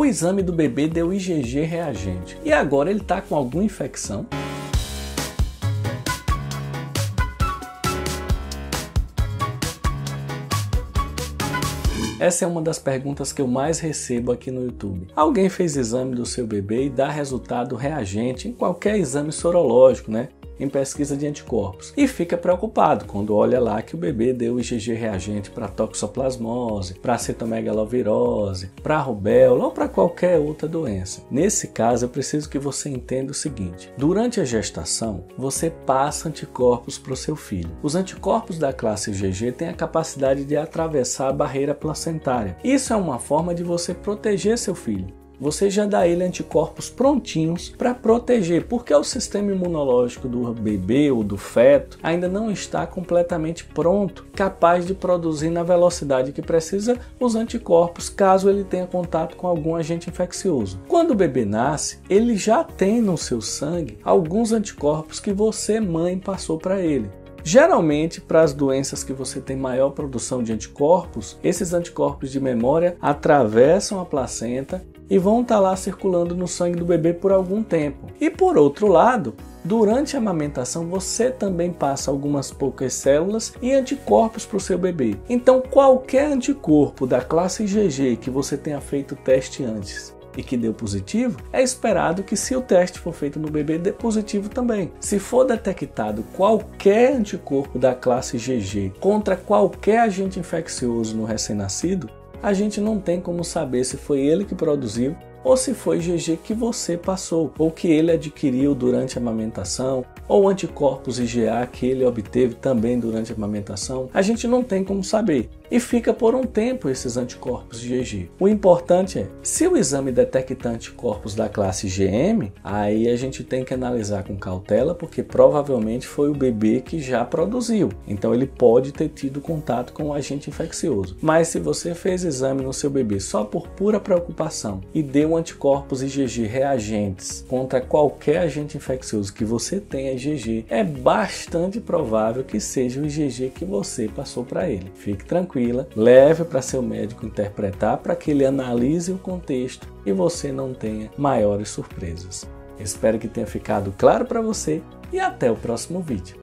O exame do bebê deu IgG reagente e agora ele está com alguma infecção? Essa é uma das perguntas que eu mais recebo aqui no YouTube. Alguém fez exame do seu bebê e dá resultado reagente em qualquer exame sorológico, né? Em pesquisa de anticorpos e fica preocupado quando olha lá que o bebê deu IgG reagente para toxoplasmose, para citomegalovirose, para rubéola ou para qualquer outra doença. Nesse caso, eu preciso que você entenda o seguinte: durante a gestação, você passa anticorpos para o seu filho. Os anticorpos da classe IgG têm a capacidade de atravessar a barreira placentária. Isso é uma forma de você proteger seu filho você já dá ele anticorpos prontinhos para proteger, porque o sistema imunológico do bebê ou do feto ainda não está completamente pronto, capaz de produzir na velocidade que precisa os anticorpos caso ele tenha contato com algum agente infeccioso. Quando o bebê nasce, ele já tem no seu sangue alguns anticorpos que você, mãe, passou para ele. Geralmente, para as doenças que você tem maior produção de anticorpos, esses anticorpos de memória atravessam a placenta e vão estar tá lá circulando no sangue do bebê por algum tempo. E por outro lado, Durante a amamentação, você também passa algumas poucas células e anticorpos para o seu bebê. Então, qualquer anticorpo da classe IgG que você tenha feito teste antes e que deu positivo, é esperado que, se o teste for feito no bebê, dê positivo também. Se for detectado qualquer anticorpo da classe IgG contra qualquer agente infeccioso no recém-nascido, a gente não tem como saber se foi ele que produziu ou se foi GG que você passou, ou que ele adquiriu durante a amamentação, ou anticorpos IgA que ele obteve também durante a amamentação, a gente não tem como saber. E fica por um tempo esses anticorpos IgG. O importante é, se o exame detecta anticorpos da classe IgM, aí a gente tem que analisar com cautela, porque provavelmente foi o bebê que já produziu. Então ele pode ter tido contato com o agente infeccioso. Mas se você fez exame no seu bebê só por pura preocupação e deu um anticorpos IgG reagentes contra qualquer agente infeccioso que você tenha IgG, é bastante provável que seja o IgG que você passou para ele. Fique tranquila, leve para seu médico interpretar para que ele analise o contexto e você não tenha maiores surpresas. Espero que tenha ficado claro para você e até o próximo vídeo.